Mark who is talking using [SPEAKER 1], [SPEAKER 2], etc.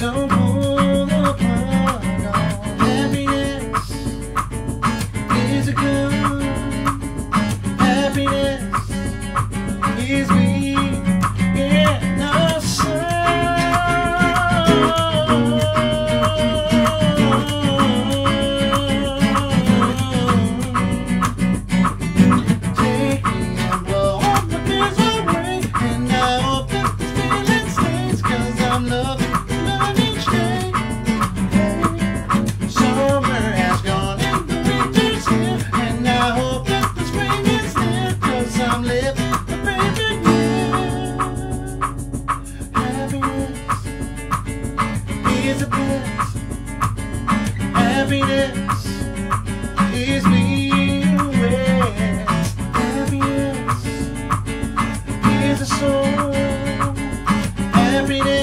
[SPEAKER 1] Don't happiness, is being aware. Happiness is a soul. Happiness.